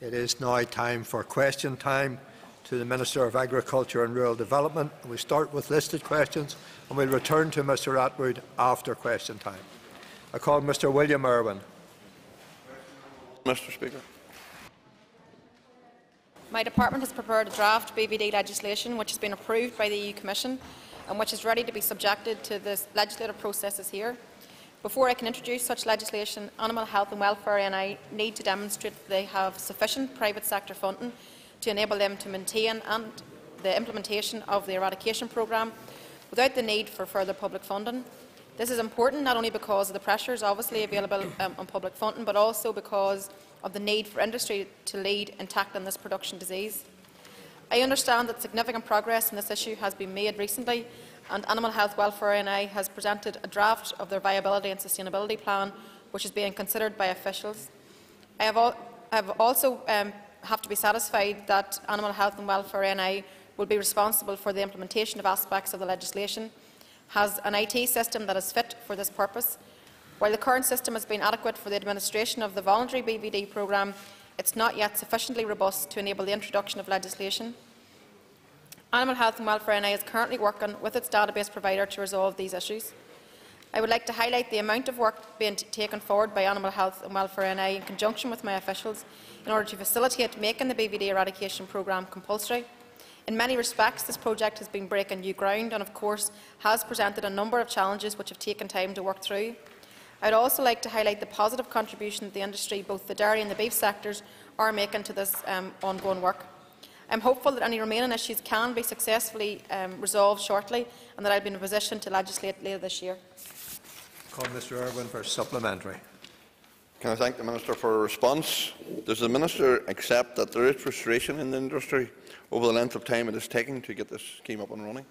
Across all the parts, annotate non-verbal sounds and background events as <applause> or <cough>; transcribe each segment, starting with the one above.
It is now time for question time to the Minister of Agriculture and Rural Development. We start with listed questions and we'll return to Mr Atwood after question time. I call Mr William Irwin. Mr Speaker. My department has prepared a draft BVD legislation which has been approved by the EU Commission and which is ready to be subjected to the legislative processes here. Before I can introduce such legislation, Animal Health and Welfare NI need to demonstrate that they have sufficient private sector funding to enable them to maintain and the implementation of the eradication programme without the need for further public funding. This is important not only because of the pressures obviously available um, on public funding, but also because of the need for industry to lead in tackling this production disease. I understand that significant progress in this issue has been made recently, and Animal Health Welfare NI has presented a draft of their viability and sustainability plan, which is being considered by officials. I have, al I have also um, have to be satisfied that Animal Health and Welfare NI will be responsible for the implementation of aspects of the legislation, has an IT system that is fit for this purpose. While the current system has been adequate for the administration of the voluntary BVD programme, it is not yet sufficiently robust to enable the introduction of legislation. Animal Health and Welfare NI is currently working with its database provider to resolve these issues. I would like to highlight the amount of work being taken forward by Animal Health and Welfare NI in conjunction with my officials in order to facilitate making the BVD eradication programme compulsory. In many respects, this project has been breaking new ground and, of course, has presented a number of challenges which have taken time to work through. I would also like to highlight the positive contribution that the industry, both the dairy and the beef sectors, are making to this um, ongoing work. I am hopeful that any remaining issues can be successfully um, resolved shortly and that I will be in a position to legislate later this year. Call Mr Irwin for supplementary. Can I thank the Minister for a response? Does the Minister accept that there is frustration in the industry over the length of time it is taking to get this scheme up and running?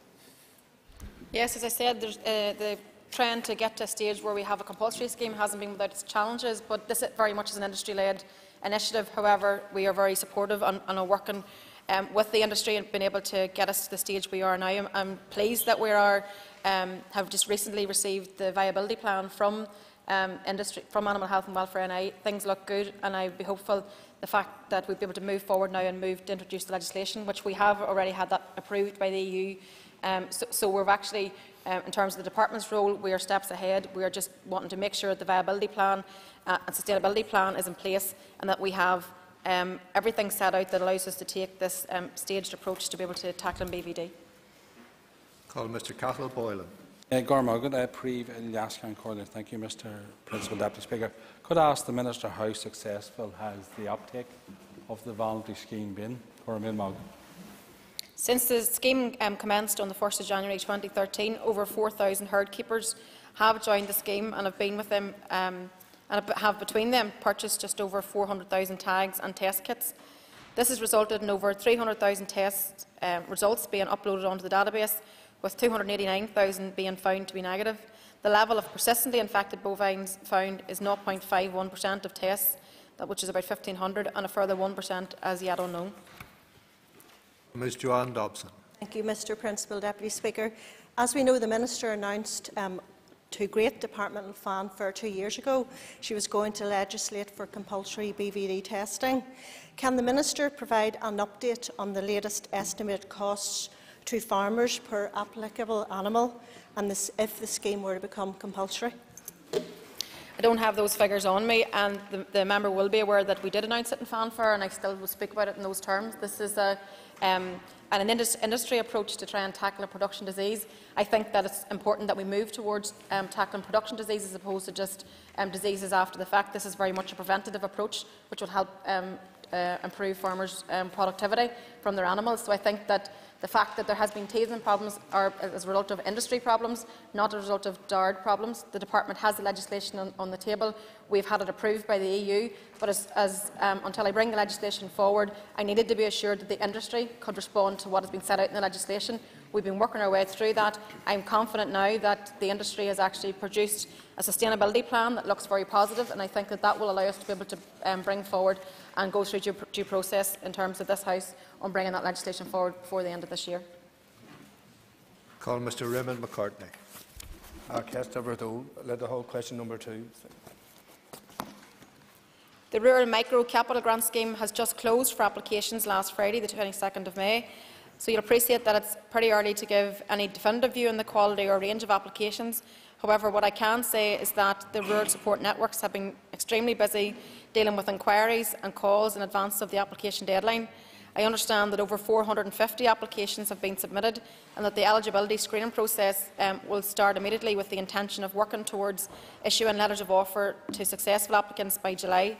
Yes, as I said, uh, the trend to get to a stage where we have a compulsory scheme hasn't been without its challenges, but this very much is an industry-led initiative. However, we are very supportive and, and are working um, with the industry and been able to get us to the stage we are now. I'm, I'm pleased that we are, um, have just recently received the viability plan from um, industry, from Animal Health and Welfare NI, things look good and I'd be hopeful the fact that we'll be able to move forward now and move to introduce the legislation, which we have already had that approved by the EU. Um, so, so we've actually, um, in terms of the department's role, we are steps ahead. We are just wanting to make sure that the viability plan uh, and sustainability plan is in place and that we have um, everything set out that allows us to take this um, staged approach to be able to tackle BVD. Call Mr Cathal Boylan. Uh, Gormagan, uh, Priv Ilyaskan Corley. Thank you, Mr. Principal Deputy Speaker. Could I ask the Minister how successful has the uptake of the voluntary scheme been for Milmog? Since the scheme um, commenced on the 1st of January 2013, over 4,000 herd keepers have joined the scheme and have been with them um, and have between them purchased just over 400,000 tags and test kits. This has resulted in over 300,000 test uh, results being uploaded onto the database, with 289,000 being found to be negative. The level of persistently infected bovines found is 0.51% of tests, which is about 1,500, and a further 1% as yet unknown. Ms Joanne Dobson. Thank you, Mr Principal Deputy Speaker. As we know, the Minister announced um, to great departmental fanfare two years ago she was going to legislate for compulsory BVD testing. Can the Minister provide an update on the latest estimated costs to farmers per applicable animal and this, if the scheme were to become compulsory? I don't have those figures on me, and the, the, member will be aware that we did announce it in fanfare, and I still will speak about it in those terms. This is a, um, an indus industry approach to try and tackle a production disease. I think that it's important that we move towards um, tackling production disease as opposed to just um, diseases after the fact. This is very much a preventative approach, which will help um, uh, improve farmers' um, productivity from their animals. So I think that the fact that there has been teething problems are as a result of industry problems, not a result of DARD problems. The Department has the legislation on, on the table. We've had it approved by the EU, but as, as, um, until I bring the legislation forward, I needed to be assured that the industry could respond to what has been set out in the legislation. We've been working our way through that. I'm confident now that the industry has actually produced a sustainability plan that looks very positive, and I think that that will allow us to be able to um, bring forward and go through due, due process in terms of this House on bringing that legislation forward before the end of this year. Call Mr Raymond McCartney. Our cast over to let the whole question number two. The Rural Micro Capital Grant Scheme has just closed for applications last Friday, the 22nd of May, so you'll appreciate that it's pretty early to give any definitive view on the quality or range of applications. However, what I can say is that the rural support networks have been extremely busy dealing with inquiries and calls in advance of the application deadline. I understand that over 450 applications have been submitted and that the eligibility screening process um, will start immediately with the intention of working towards issuing letters of offer to successful applicants by July.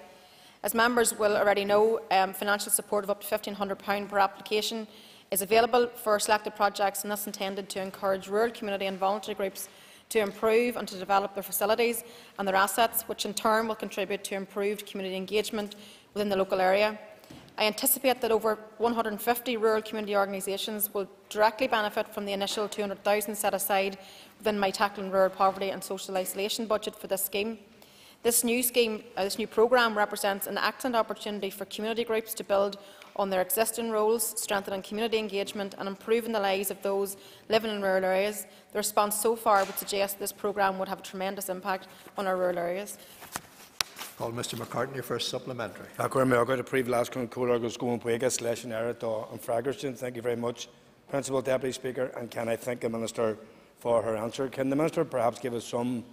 As members will already know, um, financial support of up to £1,500 per application is available for selected projects and thus intended to encourage rural community and voluntary groups to improve and to develop their facilities and their assets, which in turn will contribute to improved community engagement within the local area. I anticipate that over 150 rural community organisations will directly benefit from the initial 200,000 set aside within my Tackling Rural Poverty and Social Isolation budget for this scheme. This new scheme, uh, this new programme represents an excellent opportunity for community groups to build on their existing roles, strengthening community engagement and improving the lives of those living in rural areas. The response so far would suggest this programme would have a tremendous impact on our rural areas. Call Mr McCartney for a supplementary. Agur me agad a príomh lascon coolar agus gún buigas leis an air dá an Fragerson. Thank you very much, Principal Deputy Speaker, and can I thank the Minister for her answer. Can the Minister perhaps give us some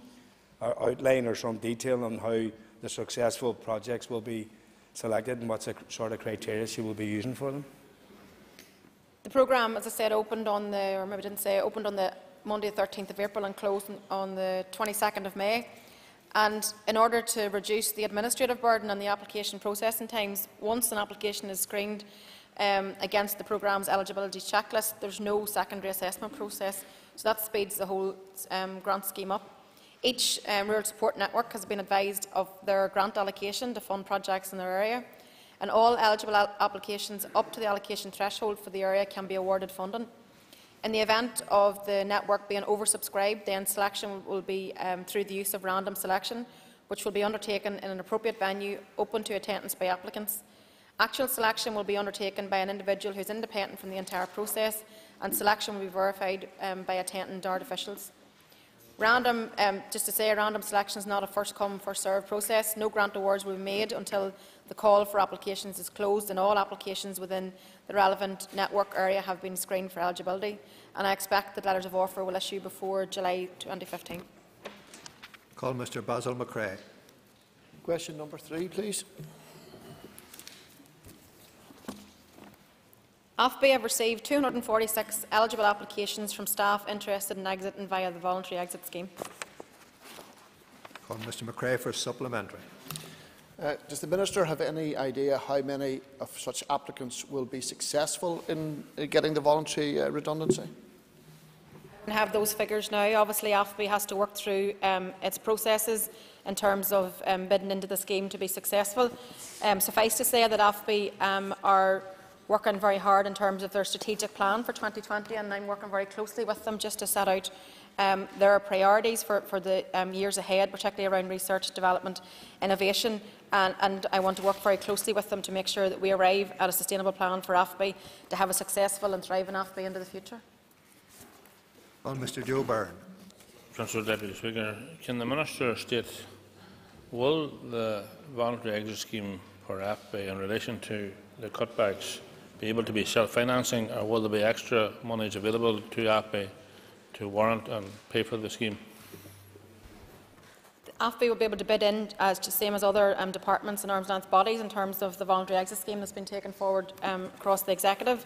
uh, outline or some detail on how the successful projects will be selected and what sort of criteria she will be using for them? The programme, as I said, opened on the, or maybe I didn't say, opened on the Monday the 13th of April and closed on the 22nd of May. And in order to reduce the administrative burden and the application processing times, once an application is screened um, against the programme's eligibility checklist, there's no secondary assessment process. So that speeds the whole um, grant scheme up. Each um, rural support network has been advised of their grant allocation to fund projects in their area, and all eligible applications up to the allocation threshold for the area can be awarded funding. In the event of the network being oversubscribed, then selection will be um, through the use of random selection, which will be undertaken in an appropriate venue open to attendance by applicants. Actual selection will be undertaken by an individual who is independent from the entire process, and selection will be verified um, by attending DARD officials. Random, um, just to say, random selection is not a first come, first served process. No grant awards will be made until the call for applications is closed and all applications within the relevant network area have been screened for eligibility. And I expect that letters of offer will issue before July 2015. Call Mr Basil McCrea. Question number three, please. AFBI have received 246 eligible applications from staff interested in exiting via the voluntary exit scheme. Call Mr McCrea for supplementary. Uh, does the Minister have any idea how many of such applicants will be successful in uh, getting the voluntary uh, redundancy? We have those figures now. Obviously, AFBI has to work through um, its processes in terms of um, bidding into the scheme to be successful. Um, suffice to say that AFBI um, are working very hard in terms of their strategic plan for 2020 and I'm working very closely with them just to set out um, their priorities for, for the um, years ahead, particularly around research, development, innovation and, and, I want to work very closely with them to make sure that we arrive at a sustainable plan for AFBI to have a successful and thriving AFBI into the future. Well, Mr Joe Byrne. Principal Deputy Speaker, can the Minister state will the voluntary exit scheme for AFBI in relation to the cutbacks be able to be self-financing, or will there be extra monies available to AFBI to warrant and pay for the scheme? AFBI will be able to bid in as the same as other um, departments and arm's length bodies in terms of the voluntary exit scheme that's been taken forward um, across the executive.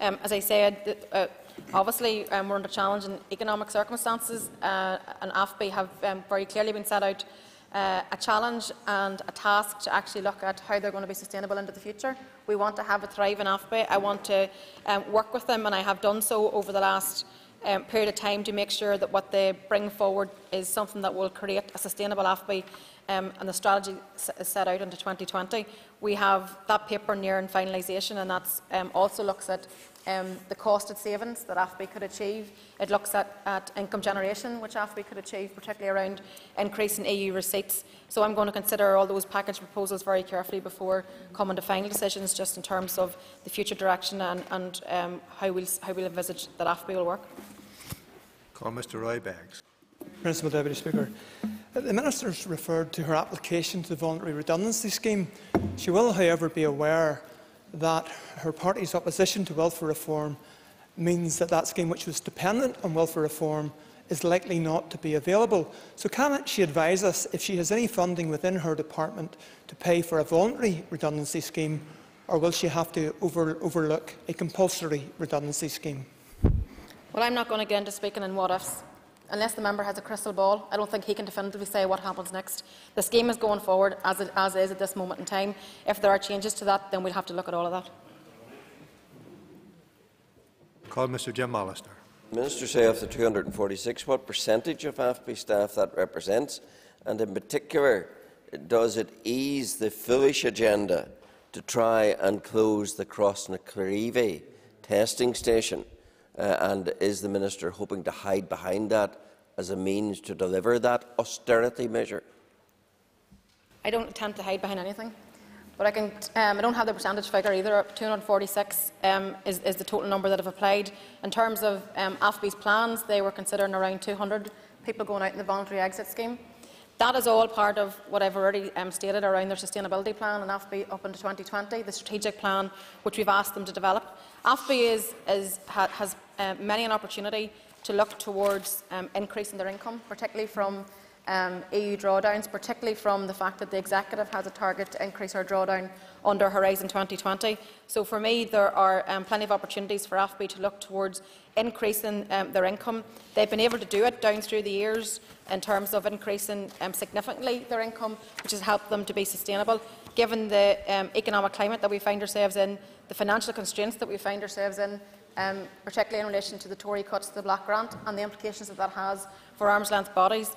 Um, as I said, uh, obviously um, we're under challenge in economic circumstances uh, and AFBI have um, very clearly been set out uh, a challenge and a task to actually look at how they're going to be sustainable into the future. We want to have a thriving AFBI. I want to um, work with them, and I have done so over the last um, period of time to make sure that what they bring forward is something that will create a sustainable AFBI um, and the strategy is set out into 2020. We have that paper near in finalisation and that um, also looks at um, the costed savings that AFBI could achieve. It looks at, at income generation, which AFBI could achieve, particularly around increasing EU receipts. So I'm going to consider all those package proposals very carefully before coming to final decisions, just in terms of the future direction and, and um, how, we'll, how we'll envisage that AFBI will work. Call Mr Roy Beggs. Principal Deputy Speaker. Uh, The Minister has referred to her application to the voluntary redundancy scheme. She will, however, be aware that her party's opposition to welfare reform means that that scheme which was dependent on welfare reform is likely not to be available. So can she advise us if she has any funding within her department to pay for a voluntary redundancy scheme or will she have to over, overlook a compulsory redundancy scheme? Well, I'm not going to get into speaking in what-ifs. Unless the member has a crystal ball, I don't think he can definitively say what happens next. The scheme is going forward as, it, as is at this moment in time. If there are changes to that, then we'll have to look at all of that. Call Mr Jim Allister. Minister say of the 246, what percentage of AFBI staff that represents, and in particular, does it ease the foolish agenda to try and close the Crossnacreevy testing station? Uh, and is the minister hoping to hide behind that as a means to deliver that austerity measure? I don't attempt to hide behind anything. But I, can, um, I don't have the percentage figure either. 246 um, is, is, the total number that have applied. In terms of um, AFBI's plans, they were considering around 200 people going out in the voluntary exit scheme. That is all part of what I've already um, stated around their sustainability plan and AFBI up into 2020, the strategic plan which we've asked them to develop. AFBI is, is, ha, has uh, many an opportunity to look towards um, increasing their income, particularly from um, EU drawdowns, particularly from the fact that the Executive has a target to increase our drawdown under Horizon 2020. So for me, there are um, plenty of opportunities for AFBI to look towards increasing um, their income. They've been able to do it down through the years in terms of increasing um, significantly their income, which has helped them to be sustainable. Given the um, economic climate that we find ourselves in, the financial constraints that we find ourselves in, um, particularly in relation to the Tory cuts to the Block Grant and the implications that that has for arm's length bodies.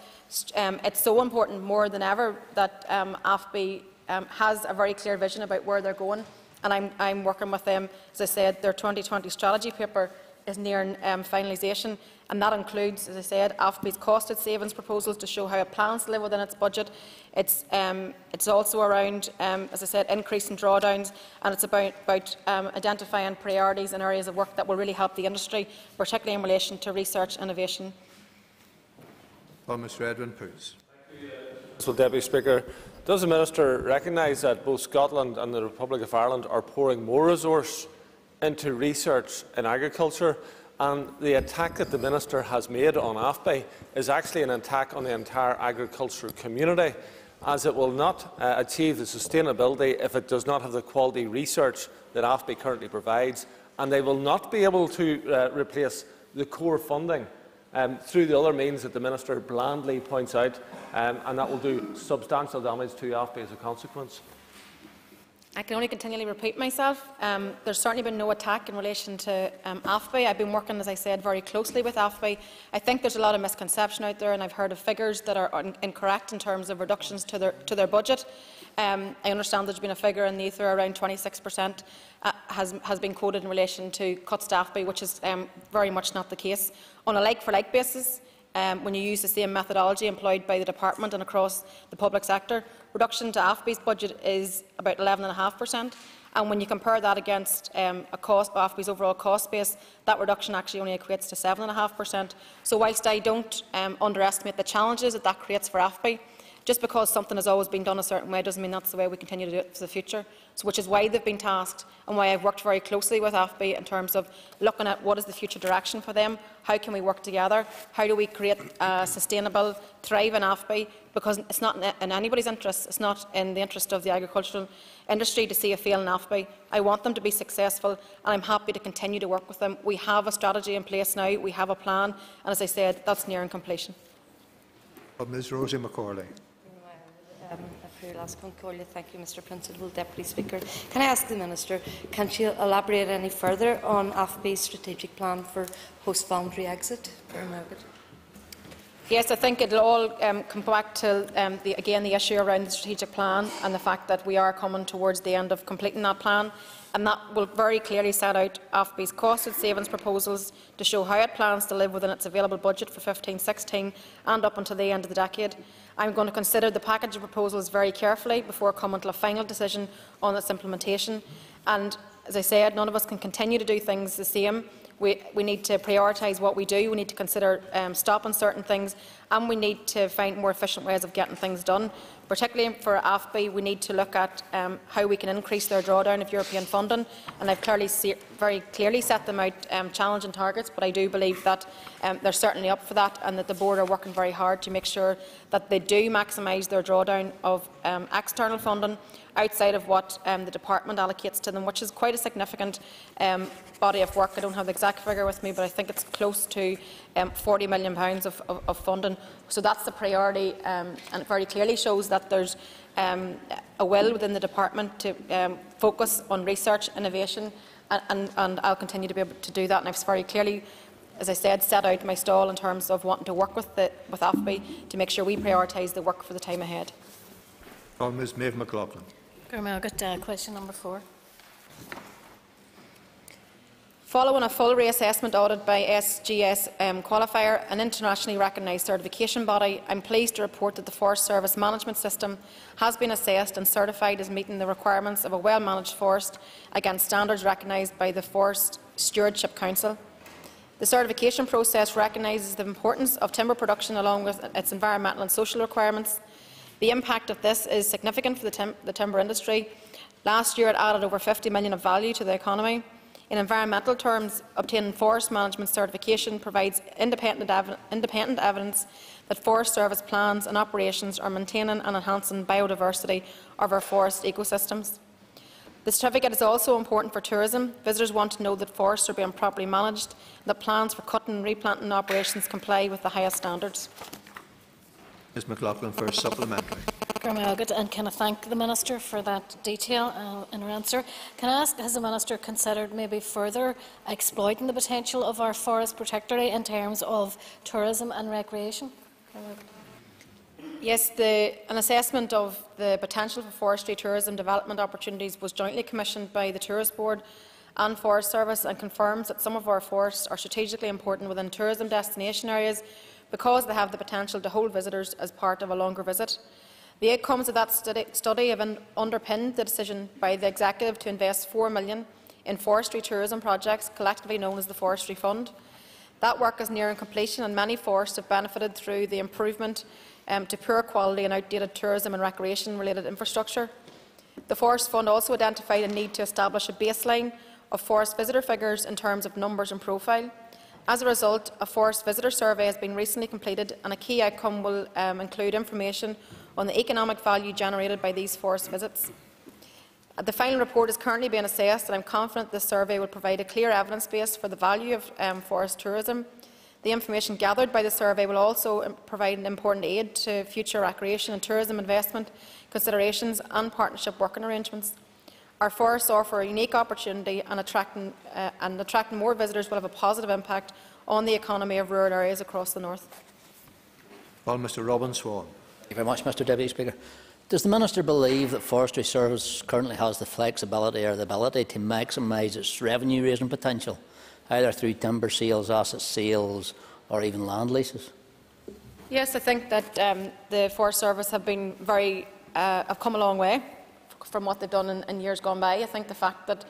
Um, it's so important more than ever that um, AFBI um, has a very clear vision about where they're going. And I'm, I'm, working with them, as I said, their 2020 strategy paper is nearing um, finalisation, and that includes, as I said, AFBI's costed savings proposals to show how it plans to live within its budget. It's, um, it's also around, um, as I said, increasing drawdowns, and it's about, about um, identifying priorities and areas of work that will really help the industry, particularly in relation to research and innovation. Well, Mr Edwin Poots. So, Deputy Speaker, does the Minister recognise that both Scotland and the Republic of Ireland are pouring more resource into research in agriculture and the attack that the Minister has made on AFBI is actually an attack on the entire agricultural community as it will not uh, achieve the sustainability if it does not have the quality research that AFBI currently provides and they will not be able to uh, replace the core funding um, through the other means that the Minister blandly points out, um, and that will do substantial damage to AFBI as a consequence. I can only continually repeat myself. Um, there's certainly been no attack in relation to um, AFBI. I've been working, as I said, very closely with AFBI. I think there's a lot of misconception out there, and I've heard of figures that are incorrect in terms of reductions to their, to their budget. Um, I understand there's been a figure in the ether around 26% uh, has, has, been quoted in relation to cuts to AFBI, which is um, very much not the case. On a like-for-like -like basis, um, when you use the same methodology employed by the department and across the public sector, reduction to AFBI's budget is about 11.5%. And when you compare that against um, a cost, AFBI's overall cost base, that reduction actually only equates to 7.5%. So whilst I don't um, underestimate the challenges that that creates for AFBI, just because something has always been done a certain way doesn't mean that's the way we continue to do it for the future. So, which is why they've been tasked and why I've worked very closely with AFBI in terms of looking at what is the future direction for them, how can we work together, how do we create a sustainable, thriving AFBI, because it's not in anybody's interest, it's not in the interest of the agricultural industry to see a failing AFBI. I want them to be successful and I'm happy to continue to work with them. We have a strategy in place now, we have a plan, and as I said, that's nearing completion. Uh, Ms Rosie McCorley. Um, Thank you, Mr Principal Deputy Speaker. Can I ask the Minister, can she elaborate any further on AFBI's strategic plan for post-voluntary exit? Yes, I think it will all um, come back to, um, the, again, the issue around the strategic plan and the fact that we are coming towards the end of completing that plan. And that will very clearly set out AFBI's costed savings proposals to show how it plans to live within its available budget for 15-16 and up until the end of the decade. I'm going to consider the package of proposals very carefully before coming to a final decision on its implementation. And as I said, none of us can continue to do things the same We, we need to prioritise what we do, we need to consider um, stopping certain things, and we need to find more efficient ways of getting things done. Particularly for AFBI, we need to look at um, how we can increase their drawdown of European funding, and I've clearly very clearly set them out um, challenging targets, but I do believe that um, they're certainly up for that, and that the board are working very hard to make sure that they do maximise their drawdown of um, external funding outside of what um, the department allocates to them, which is quite a significant um, body of work. I don't have the exact figure with me, but I think it's close to um, £40 million of, of, of, funding. So that's the priority, um, and it very clearly shows that there's um, a will within the department to um, focus on research, innovation, and, and, and I'll continue to be able to do that. And I've very clearly as I said, set out my stall in terms of wanting to work with, the, with AFBI to make sure we prioritise the work for the time ahead. Ms Maeve McLaughlin. Gurmagat, uh, question number four. Following a full reassessment audit by SGS um, Qualifor, an internationally recognised certification body, I am pleased to report that the Forest Service management system has been assessed and certified as meeting the requirements of a well-managed forest against standards recognised by the Forest Stewardship Council. The certification process recognises the importance of timber production along with its environmental and social requirements, the impact of this is significant for the, tim the timber industry. Last year it added over 50 million of value to the economy. In environmental terms, obtaining forest management certification provides independent, ev independent, evidence that Forest Service plans and operations are maintaining and enhancing biodiversity of our forest ecosystems. The certificate is also important for tourism. Visitors want to know that forests are being properly managed and that plans for cutting and replanting operations comply with the highest standards. Ms McLaughlin for a supplementary. And can I thank the Minister for that detail uh, in her answer? Can I ask, has the Minister considered maybe further exploiting the potential of our forest protectorate in terms of tourism and recreation? Yes, the, an assessment of the potential for forestry tourism development opportunities was jointly commissioned by the Tourist Board and Forest Service and confirms that some of our forests are strategically important within tourism destination areas because they have the potential to hold visitors as part of a longer visit. The outcomes of that study, have underpinned the decision by the Executive to invest £4 million in forestry tourism projects, collectively known as the Forestry Fund. That work is nearing completion and many forests have benefited through the improvement um, to poor quality and outdated tourism and recreation related infrastructure. The Forest Fund also identified a need to establish a baseline of forest visitor figures in terms of numbers and profile. As a result, a forest visitor survey has been recently completed and a key outcome will um, include information on the economic value generated by these forest visits. The final report is currently being assessed and I am confident this survey will provide a clear evidence base for the value of um, forest tourism. The information gathered by the survey will also um, provide an important aid to future recreation and tourism investment considerations and partnership working arrangements. Our forests offer a unique opportunity and attracting, uh, and attracting more visitors will have a positive impact on the economy of rural areas across the north. Well, Mr Robin Swann. Thank you very much, Mr Deputy Speaker. Does the Minister believe that Forestry Service currently has the flexibility or the ability to maximise its revenue-raising potential, either through timber sales, asset sales or even land leases? Yes, I think that um, the Forest Service have been very, uh, have come a long way from what they've done in, in, years gone by. I think the fact that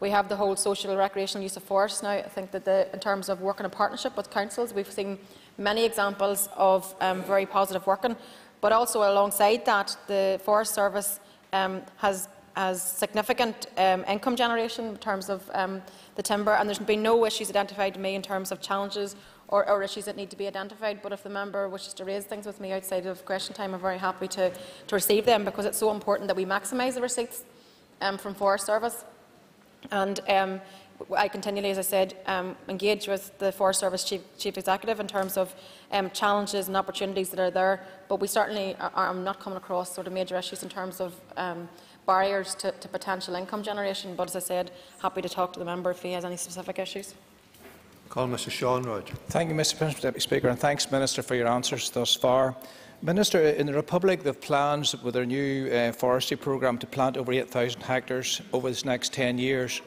we have the whole social recreational use of forests now, I think that the, in terms of working in partnership with councils, we've seen many examples of um, very positive working, but also alongside that, the Forest Service um, has, has significant um, income generation in terms of um, the timber, and there's been no issues identified to me in terms of challenges or, or, issues that need to be identified. But if the member wishes to raise things with me outside of question time, I'm very happy to, to receive them because it's so important that we maximise the receipts um, from Forest Service. And um, I continually, as I said, um, engage with the Forest Service Chief, Chief Executive in terms of um, challenges and opportunities that are there. But we certainly are, are not coming across sort of major issues in terms of um, barriers to, to potential income generation. But as I said, happy to talk to the member if he has any specific issues. Call Mr Sean Roger. Thank you, Mr Deputy Speaker, and thanks, Minister, for your answers thus far. Minister, in the Republic, they have plans with their new uh, forestry programme to plant over 8,000 hectares over the next 10 years.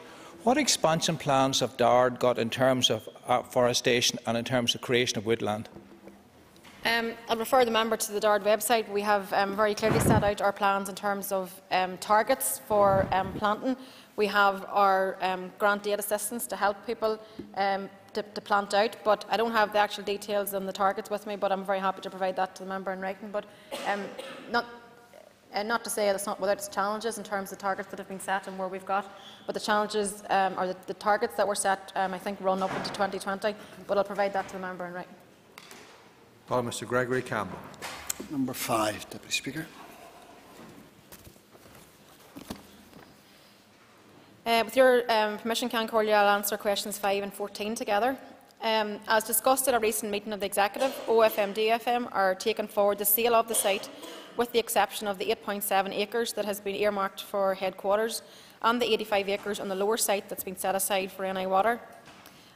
What expansion plans have DARD got in terms of afforestation and in terms of creation of woodland? Um, I'll refer the member to the DARD website. We have um, very clearly set out our plans in terms of um, targets for um, planting We have our um, grant aid assistance to help people to, to plant out, but I don't have the actual details and the targets with me, but I'm very happy to provide that to the member in writing. But um, not, uh, not to say that it's not without its challenges in terms of targets that have been set and where we've got, but the challenges um, or the, the targets that were set, um, I think, run up into 2020, but I'll provide that to the member in writing. Call Mr Gregory Campbell. Number five, Deputy Speaker. Uh, with your um, permission, Can Corley, I'll answer questions 5 and 14 together. Um, as discussed at a recent meeting of the Executive, OFM DFM are taking forward the sale of the site with the exception of the 8.7 acres that has been earmarked for headquarters and the 85 acres on the lower site that's been set aside for NI Water.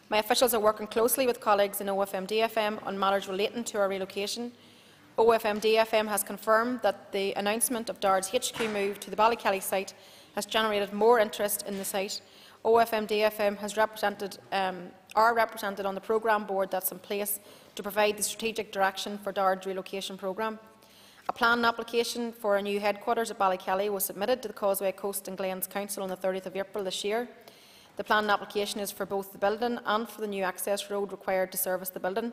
My officials are working closely with colleagues in OFM DFM on matters relating to our relocation. OFM DFM has confirmed that the announcement of DARD's HQ move to the Ballykelly site has generated more interest in the site. OFM DFM has represented, um, are represented on the programme board that's in place to provide the strategic direction for DARD's relocation programme. A planning application for a new headquarters at Ballykelly was submitted to the Causeway Coast and Glens Council on the 30th of April this year. The planning application is for both the building and for the new access road required to service the building.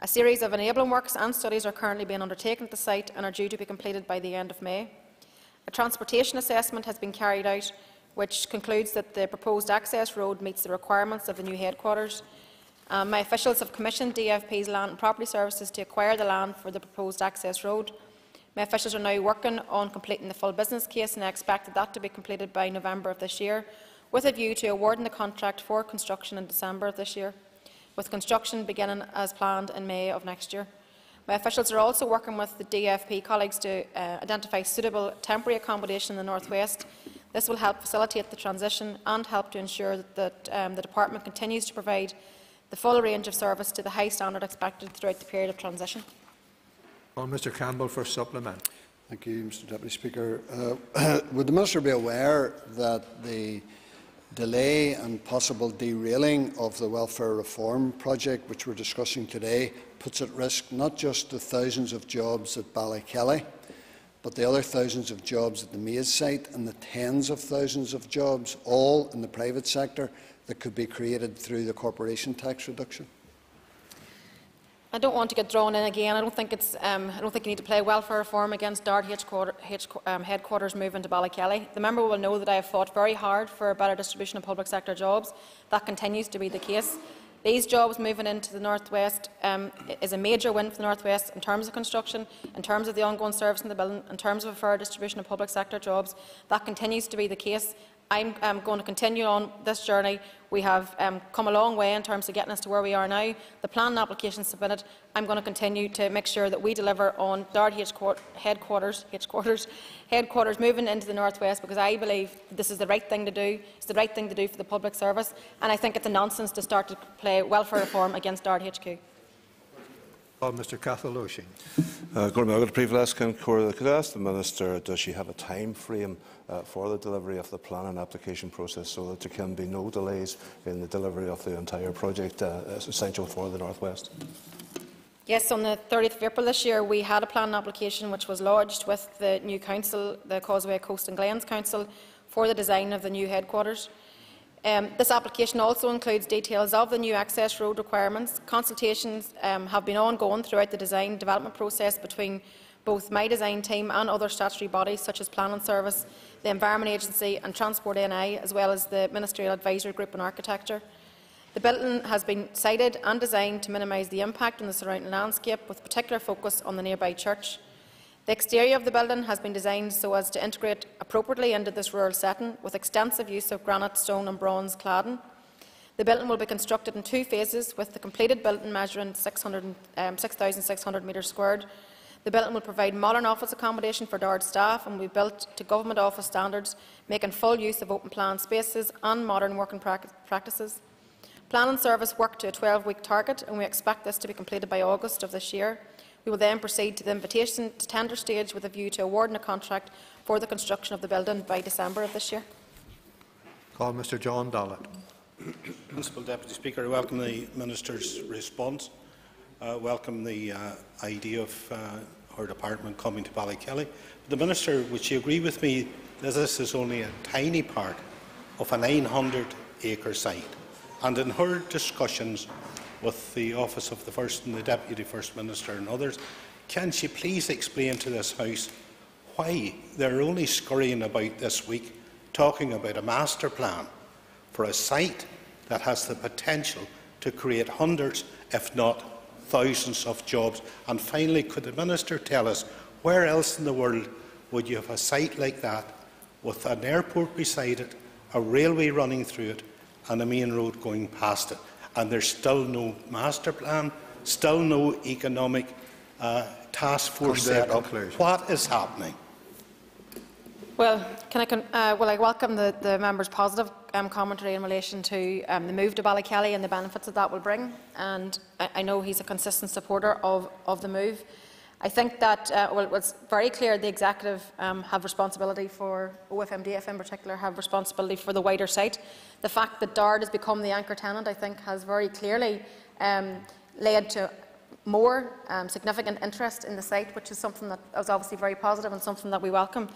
A series of enabling works and studies are currently being undertaken at the site and are due to be completed by the end of May. A transportation assessment has been carried out which concludes that the proposed access road meets the requirements of the new headquarters. Um, my officials have commissioned DFP's Land and Property Services to acquire the land for the proposed access road. My officials are now working on completing the full business case and I expect that to be completed by November of this year, with a view to awarding the contract for construction in December of this year, with construction beginning as planned in May of next year. My officials are also working with the DFP colleagues to uh, identify suitable temporary accommodation in the North West. This will help facilitate the transition and help to ensure that, that um, the Department continues to provide the full range of service to the high standard expected throughout the period of transition. Call Mr Campbell for supplement. Thank you, Mr Deputy Speaker. Uh, <coughs> would the Minister be aware that the delay and possible derailing of the welfare reform project, which we're discussing today, puts at risk not just the thousands of jobs at Ballykelly, but the other thousands of jobs at the Maze site and the tens of thousands of jobs, all in the private sector, that could be created through the corporation tax reduction? I don't want to get drawn in again. I don't think it's. Um, I don't think you need to play welfare reform against DARD um, headquarters moving to Ballykelly. The member will know that I have fought very hard for a better distribution of public sector jobs. That continues to be the case. These jobs moving into the North West um, is a major win for the North West in terms of construction, in terms of the ongoing service in the building, in terms of a fair distribution of public sector jobs. That continues to be the case. I'm um, going to continue on this journey. We have um, come a long way in terms of getting us to where we are now. The planning application submitted, I'm going to continue to make sure that we deliver on DARD headquarters, headquarters, headquarters moving into the northwest because I believe this is the right thing to do. It's the right thing to do for the public service and I think it's a nonsense to start to play welfare reform against DARD HQ. Call Mr Cathal Ó hOisín. Uh, could I ask the Minister, does she have a time frame uh, for the delivery of the planning application process so that there can be no delays in the delivery of the entire project uh, essential for the North West? Yes, on the 30th of April this year, we had a planning application which was lodged with the new council, the Causeway Coast and Glens Council, for the design of the new headquarters. Um, this application also includes details of the new access road requirements. Consultations um, have been ongoing throughout the design development process between both my design team and other statutory bodies such as Planning Service, the Environment Agency and Transport NI, as well as the Ministerial Advisory Group on Architecture. The building has been sited and designed to minimise the impact on the surrounding landscape, with particular focus on the nearby church. The exterior of the building has been designed so as to integrate appropriately into this rural setting, with extensive use of granite, stone and bronze cladding. The building will be constructed in two phases, with the completed building measuring 6,600 um, metres squared the building will provide modern office accommodation for DARD staff and will be built to government office standards, making full use of open plan spaces and modern working practices. Planning service worked to a 12-week target and we expect this to be completed by August of this year. We will then proceed to the invitation to tender stage with a view to awarding a contract for the construction of the building by December of this year. Call Mr John Dallat. Principal Deputy Speaker, I welcome the Minister's response uh, welcome the uh, idea of uh, our department coming to Ballykelly. The Minister, would she agree with me that this is only a tiny part of a 900-acre site. And in her discussions with the Office of the First and the Deputy First Minister and others, can she please explain to this House why they're only scurrying about this week talking about a master plan for a site that has the potential to create hundreds, if not thousands, of jobs? And finally, could the Minister tell us where else in the world would you have a site like that with an airport beside it, a railway running through it, and a main road going past it? And there's still no master plan, still no economic uh, task force Come to a set up. What is happening? Well, can I, con- uh, well, I welcome the, the member's positive um, commentary in relation to um, the move to Ballykelly and the benefits that that will bring. And I, I know he's a consistent supporter of, of the move. I think that, uh, well, it's very clear the executive um, have responsibility for, OFMDF in particular, have responsibility for the wider site. The fact that DARD has become the anchor tenant, I think, has very clearly um, led to more um, significant interest in the site, which is something that is obviously very positive and something that we welcome.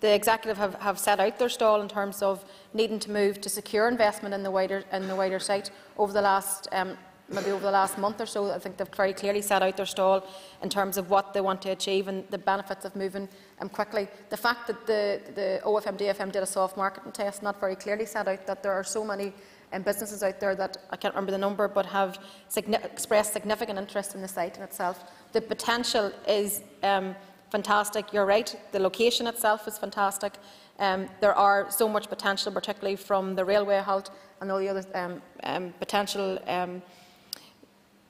The executive have, have set out their stall in terms of needing to move to secure investment in the wider, in the wider site over the last um, maybe over the last month or so. I think they've very clearly set out their stall in terms of what they want to achieve and the benefits of moving um, quickly. The fact that the, the OFM DFM did a soft marketing test not very clearly set out that there are so many um, businesses out there that I can't remember the number but have signi expressed significant interest in the site in itself. The potential is um, fantastic. You're right. The location itself is fantastic. Um, there are so much potential, particularly from the railway halt and all the other um, um, potential um,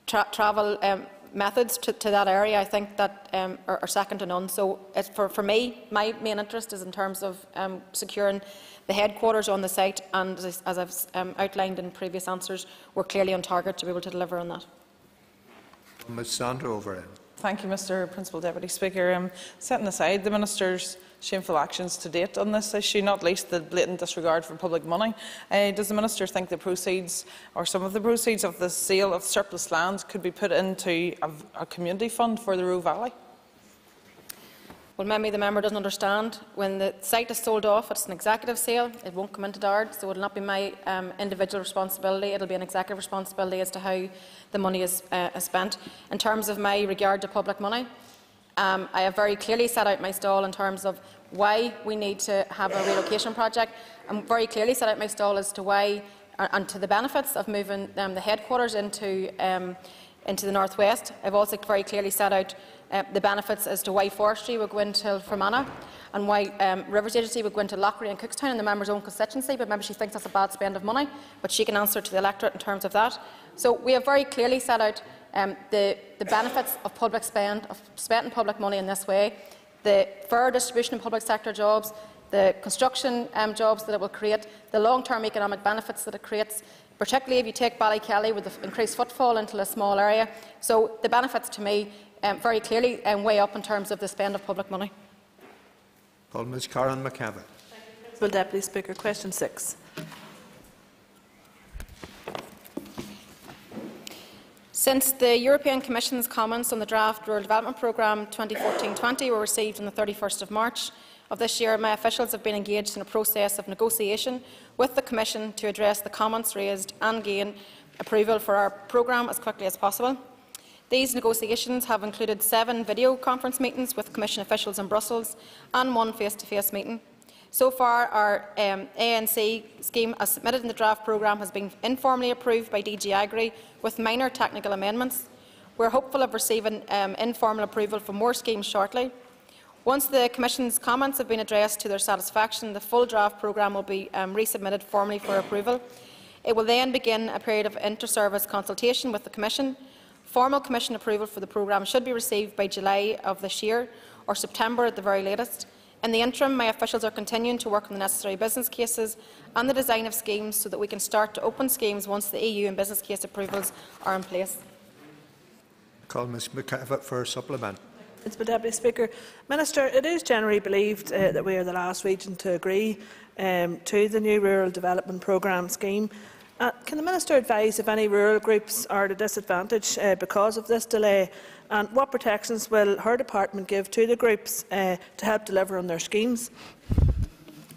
tra travel um, methods to, to, that area. I think that um, are, are, second to none. So, for, for me, my main interest is in terms of securing the headquarters on the site, and as, as I've outlined in previous answers, we're clearly on target to be able to deliver on that. Ms Sandra Overend. Thank you, Mr Principal Deputy Speaker. Um, setting aside the Minister's shameful actions to date on this issue, not least the blatant disregard for public money, uh, does the Minister think the proceeds or some of the proceeds of the sale of surplus lands could be put into a, a community fund for the Roe Valley? Well, maybe the member doesn't understand. When the site is sold off, it's an executive sale. It won't come into DARD, so it will not be my um, individual responsibility. It will be an executive responsibility as to how the money is, uh, spent. In terms of my regard to public money, um, I have very clearly set out my stall in terms of why we need to have a relocation project, and very clearly set out my stall as to why uh, and to the benefits of moving um, the headquarters into, um, into the northwest. I've also very clearly set out uh, the benefits as to why forestry would go into Fermanagh and why um, Rivers Agency would go into Loughry and Cookstown in the member's own constituency, but maybe she thinks that's a bad spend of money, but she can answer to the electorate in terms of that. So we have very clearly set out um, the, the benefits of public spend, of spending public money in this way, the fair distribution of public sector jobs, the construction um, jobs that it will create, the long-term economic benefits that it creates, particularly if you take Ballykelly with the increased footfall into a small area. So the benefits to me um, very clearly um, weigh up in terms of the spend of public money. Call Ms Karen McKevitt. Principal Deputy Speaker, question six. Since the European Commission's comments on the draft Rural Development Programme 2014-20 were received on the 31st of March of this year, my officials have been engaged in a process of negotiation with the Commission to address the comments raised and gain approval for our programme as quickly as possible. These negotiations have included seven video conference meetings with Commission officials in Brussels and one face-to-face -face meeting. So far, our um, ANC scheme, as submitted in the draft programme, has been informally approved by DG Agri with minor technical amendments. We are hopeful of receiving um, informal approval for more schemes shortly. Once the Commission's comments have been addressed to their satisfaction, the full draft programme will be um, resubmitted formally for approval. It will then begin a period of inter-service consultation with the Commission, Formal Commission approval for the programme should be received by July of this year or September at the very latest. In the interim, my officials are continuing to work on the necessary business cases and the design of schemes so that we can start to open schemes once the EU and business case approvals are in place. Call Ms McKevitt for a supplement. Mr Deputy Speaker. Minister, it is generally believed uh, that we are the last region to agree um, to the new Rural Development Programme scheme. Uh, can the Minister advise if any rural groups are at a disadvantage uh, because of this delay? And what protections will her department give to the groups uh, to help deliver on their schemes?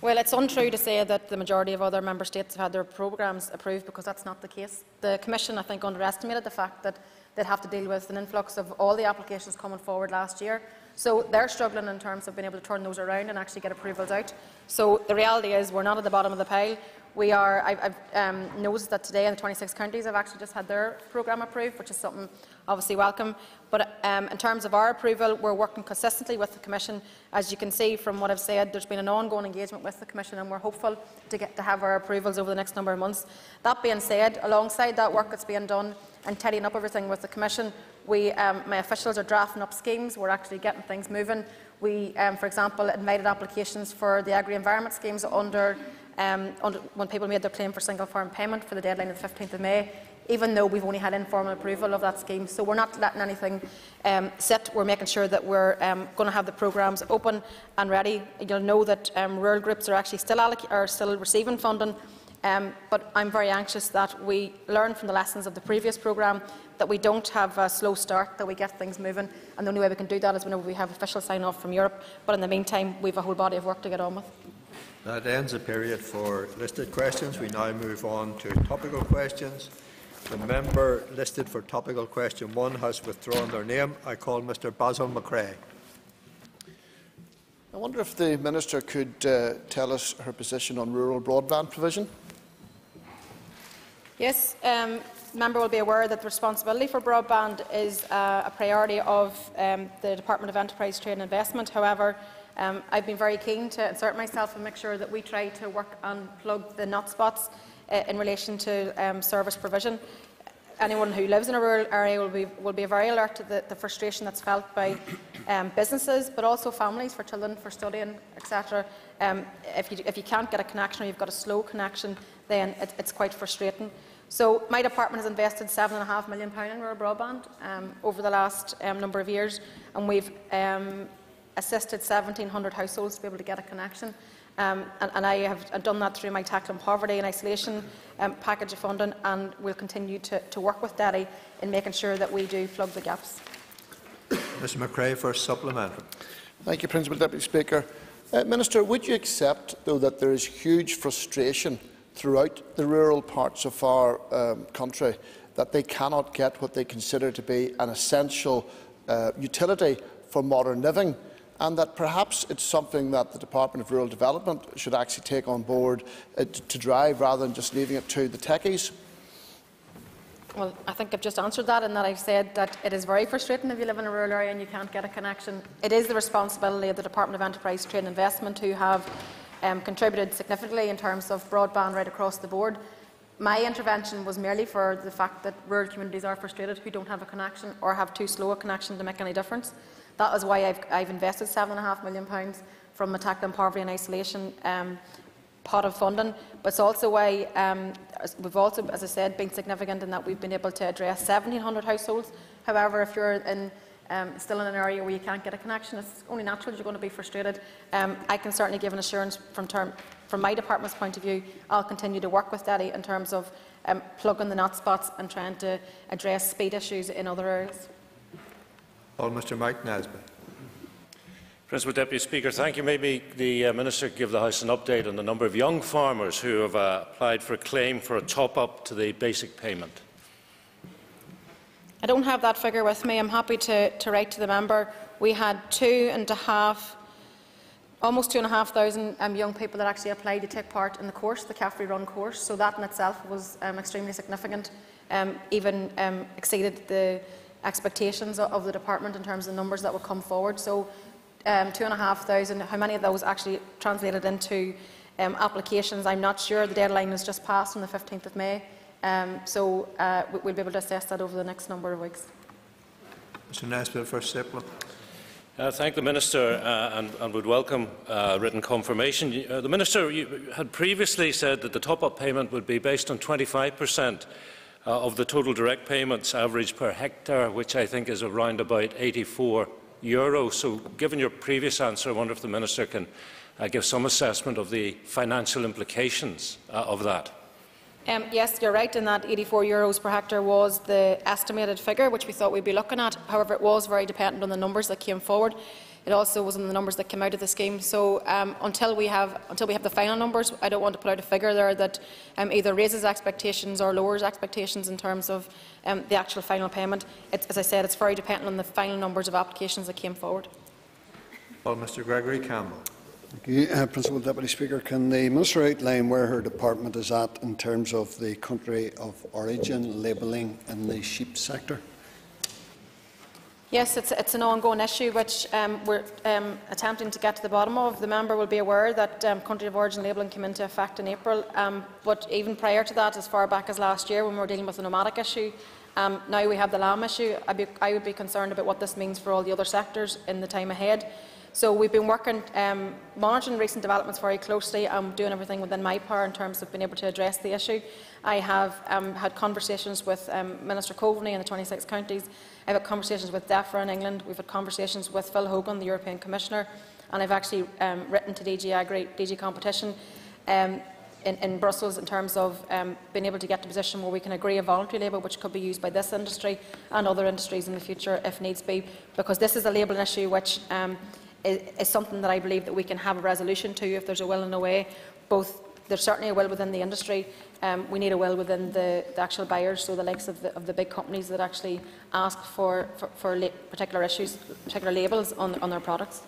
Well, it's untrue to say that the majority of other member states have had their programmes approved because that's not the case. The Commission, I think, underestimated the fact that they'd have to deal with an influx of all the applications coming forward last year. So they're struggling in terms of being able to turn those around and actually get approvals out. So the reality is we're not at the bottom of the pile. We are, I've, I've um, noticed that today in the 26 counties have actually just had their programme approved, which is something obviously welcome. But um, in terms of our approval, we're working consistently with the Commission. As you can see from what I've said, there's been an ongoing engagement with the Commission and we're hopeful to, get, to have our approvals over the next number of months. That being said, alongside that work that's being done and tidying up everything with the Commission, we, um, my officials are drafting up schemes. We're actually getting things moving. We, um, for example, invited applications for the agri-environment schemes under um, when people made their claim for single farm payment for the deadline of the 15th of May, even though we've only had informal approval of that scheme. So we're not letting anything um, sit. We're making sure that we're um, going to have the programmes open and ready. You'll know that um, rural groups are actually still, are still receiving funding, um, but I'm very anxious that we learn from the lessons of the previous programme, that we don't have a slow start, that we get things moving. And the only way we can do that is whenever we have official sign-off from Europe. But in the meantime, we have a whole body of work to get on with. That ends the period for listed questions. We now move on to topical questions. The member listed for topical question one has withdrawn their name. I call Mr Basil McCrea. I wonder if the Minister could uh, tell us her position on rural broadband provision. Yes, um, the member will be aware that the responsibility for broadband is uh, a priority of um, the Department of Enterprise, Trade and Investment. However, um, I've been very keen to insert myself and make sure that we try to work and plug the not spots uh, in relation to um, service provision. Anyone who lives in a rural area will be, will be very alert to the, the frustration that's felt by um, businesses, but also families for children, for studying, etc. Um, if, you, if you can't get a connection or you've got a slow connection, then it, it's quite frustrating. So my department has invested £7.5 million in rural broadband um, over the last um, number of years, and we've assisted 1,700 households to be able to get a connection. Um, and, and, I have done that through my tackling poverty and isolation um, package of funding and we will continue to, to work with DETI in making sure that we do plug the gaps. Mr McCrea for a supplementary. Thank you, Principal Deputy Speaker. Uh, Minister, would you accept, though, that there is huge frustration throughout the rural parts of our um, country that they cannot get what they consider to be an essential uh, utility for modern living? And that perhaps it's something that the Department of Rural Development should actually take on board uh, to drive rather than just leaving it to the techies? Well, I think I've just answered that in that I've said that it is very frustrating if you live in a rural area and you can't get a connection. It is the responsibility of the Department of Enterprise, Trade and Investment who have um, contributed significantly in terms of broadband right across the board. My intervention was merely for the fact that rural communities are frustrated who don't have a connection or have too slow a connection to make any difference. That is why I've, I've invested £7.5 million from the Tackling Poverty and Isolation um, pot of funding. But it's also why um, we've also, as I said, been significant in that we've been able to address 1,700 households. However, if you're in, um, still in an area where you can't get a connection, it's only natural you're going to be frustrated. Um, I can certainly give an assurance from, term, from my department's point of view. I'll continue to work with DETI in terms of um, plugging the not spots and trying to address speed issues in other areas. All Mr Mike Nesbitt. Principal Deputy Speaker, thank you. Maybe the uh, Minister give the House an update on the number of young farmers who have uh, applied for a claim for a top-up to the basic payment. I don't have that figure with me. I'm happy to, to write to the member. We had two and a half, almost two and a half thousand um, young people that actually applied to take part in the course, the CAFRE Run course. So that in itself was um, extremely significant, um, even um, exceeded the expectations of the department in terms of the numbers that will come forward. So um, two and a half thousand, how many of those actually translated into um, applications, I'm not sure. The deadline is just passed on the 15th of May. Um, so uh, we'll be able to assess that over the next number of weeks. Mr Nesbitt for supplement. Uh, thank the Minister uh, and, and, would welcome uh, written confirmation. Uh, the Minister had previously said that the top-up payment would be based on 25 per cent uh, of the total direct payments average per hectare, which I think is around about 84 euro. So given your previous answer, I wonder if the Minister can uh, give some assessment of the financial implications uh, of that. Um, yes, you're right in that 84 euros per hectare was the estimated figure which we thought we'd be looking at. However, it was very dependent on the numbers that came forward. It also was in the numbers that came out of the scheme. So um, until we have until we have the final numbers, I don't want to put out a figure there that um, either raises expectations or lowers expectations in terms of um, the actual final payment. It's, as I said, it's very dependent on the final numbers of applications that came forward. Well, Mr Gregory Campbell. Thank you, uh, Principal Deputy Speaker. Can the Minister outline where her department is at in terms of the country of origin labelling in the sheep sector? Yes, it's, it's an ongoing issue which um, we're um, attempting to get to the bottom of. The member will be aware that um, country of origin labelling came into effect in April, um, but even prior to that, as far back as last year when we were dealing with the nomadic issue, um, now we have the lamb issue. I'd be, I would be concerned about what this means for all the other sectors in the time ahead. So we've been working, um, monitoring recent developments very closely and doing everything within my power in terms of being able to address the issue. I have um, had conversations with um, Minister Coveney in the 26 counties. I've had conversations with DEFRA in England. We've had conversations with Phil Hogan, the European Commissioner, and I've actually um, written to DG Agri, DG Competition um, in, in, Brussels in terms of um, being able to get to a position where we can agree a voluntary label which could be used by this industry and other industries in the future if needs be, because this is a labelling issue which um, is, is something that I believe that we can have a resolution to if there's a will and a way. Both there's certainly a will within the industry. Um, we need a will within the, the, actual buyers, so the likes of the, of the big companies that actually ask for, for, for particular issues, particular labels on, on their products.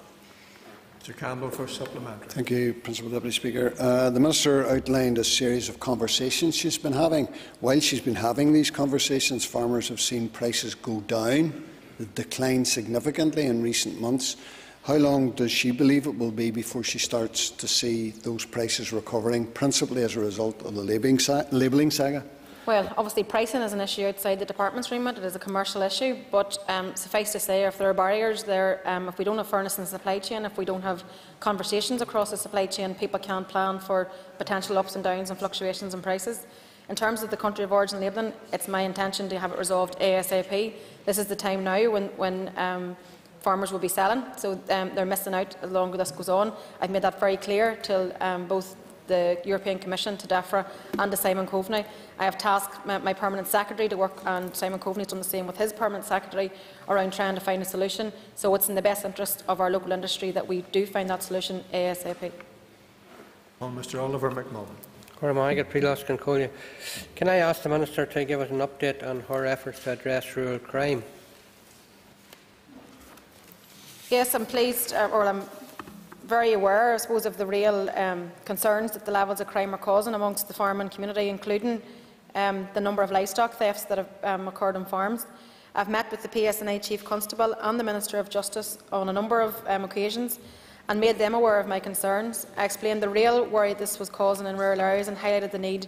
Mr Campbell for supplementary. Thank you, Principal Deputy Speaker. Uh, the Minister outlined a series of conversations she's been having. While she's been having these conversations, farmers have seen prices go down, they've declined significantly in recent months. How long does she believe it will be before she starts to see those prices recovering, principally as a result of the labelling saga? Well, obviously pricing is an issue outside the department's remit. It is a commercial issue, but um, suffice to say, if there are barriers there, um, if we don't have fairness in the supply chain, if we don't have conversations across the supply chain, people can't plan for potential ups and downs and fluctuations in prices. In terms of the country of origin labelling, it's my intention to have it resolved ASAP. This is the time now when, when um, farmers will be selling, so um, they're missing out the longer this goes on. I've made that very clear to um, both the European Commission, to DEFRA and to Simon Coveney. I have tasked my, my permanent secretary to work, and Simon Coveney has done the same with his permanent secretary, around trying to find a solution. So it's in the best interest of our local industry that we do find that solution ASAP. Well, Mr Oliver McMullen. Can I ask the Minister to give us an update on her efforts to address rural crime? Yes, I'm pleased, uh, or I'm very aware, I suppose, of the real um, concerns that the levels of crime are causing amongst the farming community, including um, the number of livestock thefts that have um, occurred on farms. I've met with the PSNI Chief Constable and the Minister of Justice on a number of um, occasions and made them aware of my concerns. I explained the real worry this was causing in rural areas and highlighted the need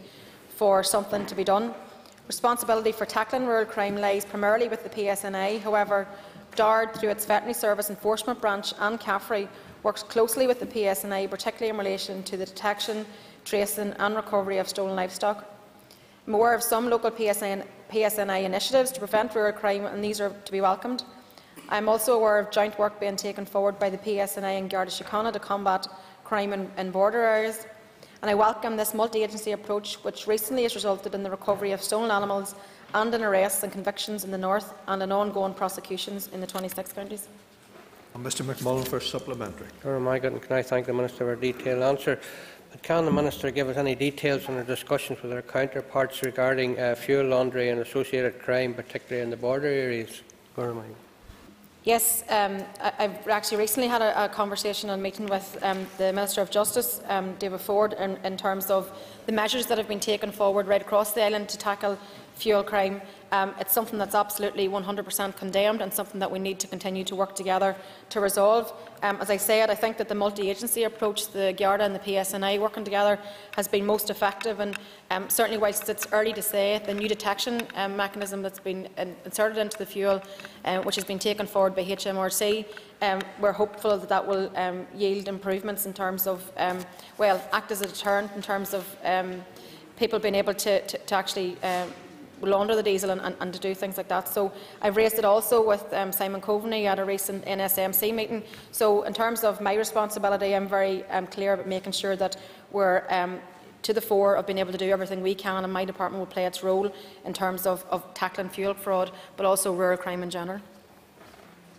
for something to be done. Responsibility for tackling rural crime lies primarily with the PSNI. However, DARD, through its Veterinary Service Enforcement Branch and CAFRE, works closely with the PSNI, particularly in relation to the detection, tracing and recovery of stolen livestock. I'm aware of some local PSNI, PSNI initiatives to prevent rural crime, and these are to be welcomed. I am also aware of joint work being taken forward by the PSNI and Garda Síochána to combat crime in, in border areas. And I welcome this multi-agency approach, which recently has resulted in the recovery of stolen animals and in arrests and convictions in the north and in ongoing prosecutions in the 26 counties. And Mr McMullen for supplementary. Oh my God, can I thank the Minister for a detailed answer? But can the Minister give us any details on her discussions with her counterparts regarding uh, fuel laundering and associated crime, particularly in the border areas? Yes, um, I, have actually recently had a, a, conversation and meeting with um, the Minister of Justice, um, David Ford, in, in, terms of the measures that have been taken forward right across the island to tackle fuel crime. Um, it's something that's absolutely 100% condemned and something that we need to continue to work together to resolve. Um, as I said, I think that the multi-agency approach, the Garda and the PSNI working together, has been most effective. And um, certainly, whilst it's early to say, the new detection um, mechanism that's been in inserted into the fuel, uh, which has been taken forward by HMRC, um, we're hopeful that that will um, yield improvements in terms of, well, act as a deterrent in terms of people being able to, to, to actually launder the diesel and, and, and, to do things like that. So I've raised it also with um, Simon Coveney at a recent NSMC meeting. So in terms of my responsibility, I'm very um, clear about making sure that we're um, to the fore of being able to do everything we can, and my department will play its role in terms of, of tackling fuel fraud, but also rural crime in general.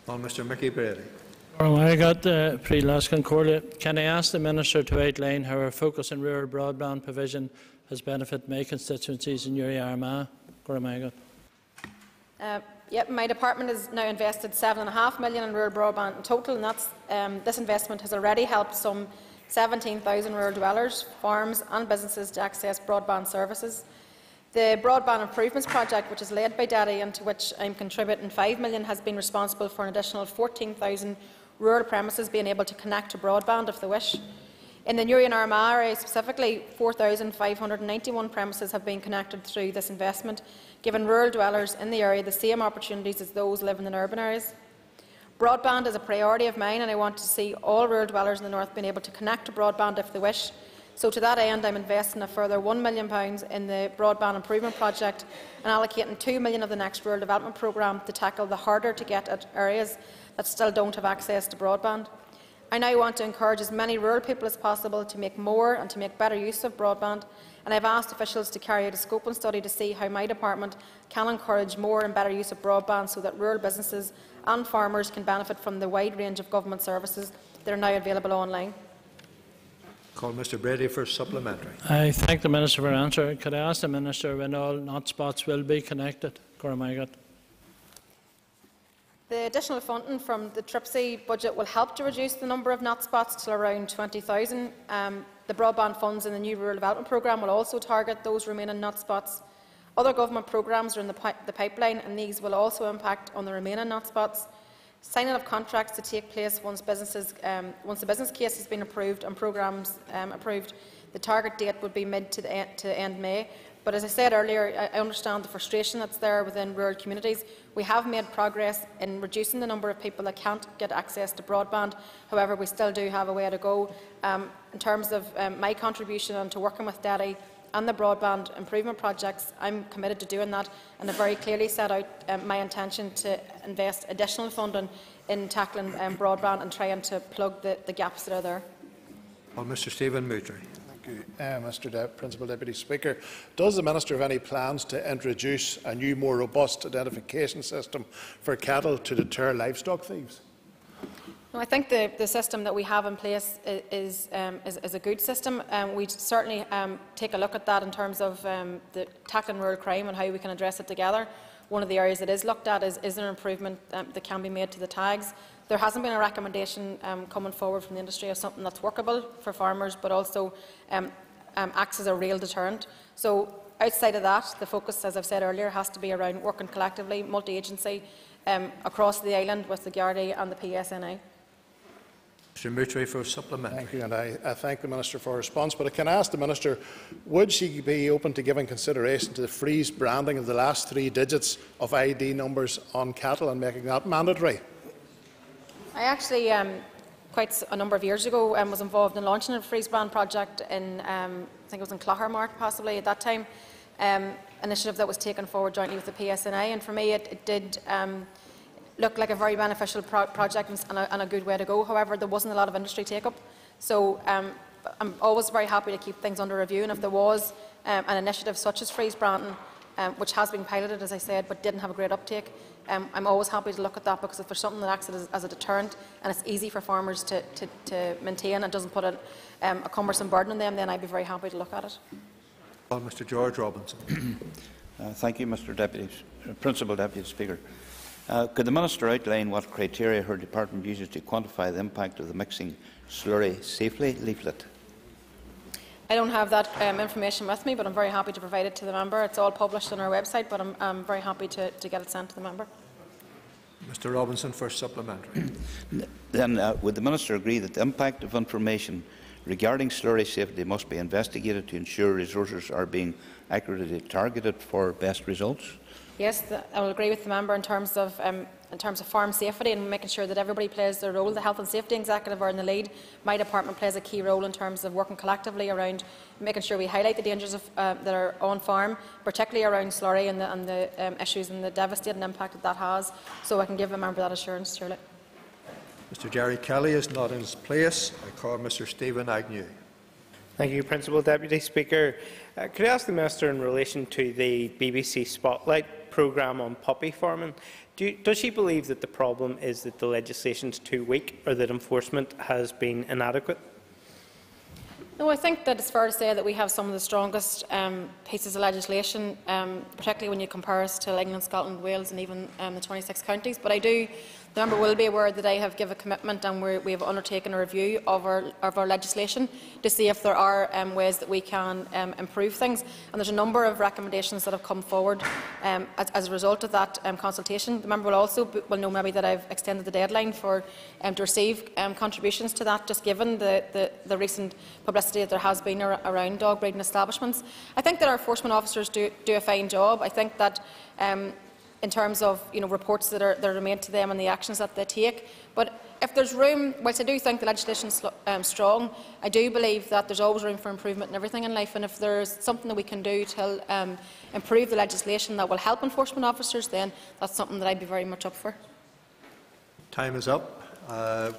Well, Mr Mickey Brady. I got the pre-Laskin Corley. Can I ask the Minister to outline how her focus on rural broadband provision has benefited my constituencies in Newry Armagh? Goramagat. Uh, yep, my department has now invested 7.5 million in rural broadband in total, and um, this investment has already helped some 17,000 rural dwellers, farms and businesses to access broadband services. The Broadband Improvements Project, which is led by DETI and to which I'm contributing 5 million, has been responsible for an additional 14,000 rural premises being able to connect to broadband if they wish. In the Newry and area specifically, 4,591 premises have been connected through this investment, giving rural dwellers in the area the same opportunities as those living in urban areas. Broadband is a priority of mine and I want to see all rural dwellers in the north being able to connect to broadband if they wish. So to that end, I'm investing a further £1 million in the Broadband Improvement Project and allocating £2 million of the next Rural Development Programme to tackle the harder to get at areas that still don't have access to broadband. I now want to encourage as many rural people as possible to make more and to make better use of broadband, and I've asked officials to carry out a scoping study to see how my department can encourage more and better use of broadband so that rural businesses and farmers can benefit from the wide range of government services that are now available online. Call Mr Brady for supplementary. I thank the Minister for her answer. Could I ask the Minister when all hotspots will be connected? Goramagat. The additional funding from the TRPSI budget will help to reduce the number of not spots to around 20,000. Um, the broadband funds in the new rural development programme will also target those remaining not spots. Other government programmes are in the, pi the, pipeline and these will also impact on the remaining not spots. Signing of contracts to take place once, um, once the business case has been approved and programmes um, approved. The target date would be mid to, the, to end May but as I said earlier, I understand the frustration that's there within rural communities. We have made progress in reducing the number of people that can't get access to broadband. However, we still do have a way to go. Um, in terms of um, my contribution and to working with DETI and the broadband improvement projects, I'm committed to doing that and have very clearly set out um, my intention to invest additional funding in tackling um, broadband and trying to plug the, the gaps that are there. Well, Mr Stephen Moutray you, uh, Mr De Principal Deputy Speaker. Does the Minister have any plans to introduce a new, more robust identification system for cattle to deter livestock thieves? I think the, the system that we have in place is, um, is, is a good system. Um, we certainly um, take a look at that in terms of um, the tackling rural crime and how we can address it together. One of the areas that is looked at is, is there an improvement um, that can be made to the tags. There hasn't been a recommendation um, coming forward from the industry of something that's workable for farmers, but also um, um, acts as a real deterrent. So outside of that, the focus, as I've said earlier, has to be around working collectively, multi-agency, um, across the island with the Gardaí and the PSNI. Mr Moutray for supplement. Thank you, and I, I, thank the Minister for her response. But I can ask the Minister, would she be open to giving consideration to the freeze branding of the last three digits of ID numbers on cattle and making that mandatory? I actually, um, quite a number of years ago, um, was involved in launching a freeze brand project in, um, I think it was in Cloghermark possibly at that time, um, initiative that was taken forward jointly with the PSNI. And for me, it, it did um, look like a very beneficial pro project and a, and a, good way to go. However, there wasn't a lot of industry take-up. So um, I'm always very happy to keep things under review. And if there was um, an initiative such as freeze branding, um, which has been piloted, as I said, but didn't have a great uptake, um, I'm always happy to look at that because if there's something that acts as, as a deterrent and it's easy for farmers to, to, to maintain and doesn't put a, um, a cumbersome burden on them, then I'd be very happy to look at it. Well, Mr George Robinson. <clears throat> uh, thank you, Mr Deputy, uh, Principal Deputy Speaker. Uh, could the Minister outline what criteria her department uses to quantify the impact of the mixing slurry safely leaflet? I don't have that um, information with me, but I'm very happy to provide it to the member. It's all published on our website, but I'm, I'm very happy to, to, get it sent to the member. Mr Robinson first supplementary. <clears throat> then uh, would the Minister agree that the impact of information regarding slurry safety must be investigated to ensure resources are being accurately targeted for best results? Yes, I will agree with the member in terms of um, in terms of farm safety and making sure that everybody plays their role. The Health and Safety Executive are in the lead. My department plays a key role in terms of working collectively around making sure we highlight the dangers of, uh, that are on farm, particularly around slurry and the, and the um, issues and the devastating impact that that has. So I can give a member that assurance, surely. Mr Gerry Kelly is not in his place. I call Mr Steven Agnew. Thank you, Principal Deputy Speaker. Uh, could I ask the Minister in relation to the BBC Spotlight programme on puppy farming. Do does she believe that the problem is that the legislation is too weak or that enforcement has been inadequate? No, I think that it's fair to say that we have some of the strongest um, pieces of legislation, um, particularly when you compare us to England, Scotland, Wales and even um, the 26 counties. But I do, the member will be aware that I have given a commitment and we have undertaken a review of our, of our legislation to see if there are um, ways that we can um, improve things. And there's a number of recommendations that have come forward um, as, as, a result of that um, consultation. The member will also will know maybe that I've extended the deadline for um, to receive um, contributions to that, just given the, the, the recent publicity that there has been ar around dog breeding establishments. I think that our enforcement officers do, do a fine job. I think that in terms of you know, reports that are, that are made to them and the actions that they take. But if there's room, whilst I do think the legislation is um, strong, I do believe that there's always room for improvement in everything in life. And if there's something that we can do to um, improve the legislation that will help enforcement officers, then that's something that I'd be very much up for. Time is up. Uh,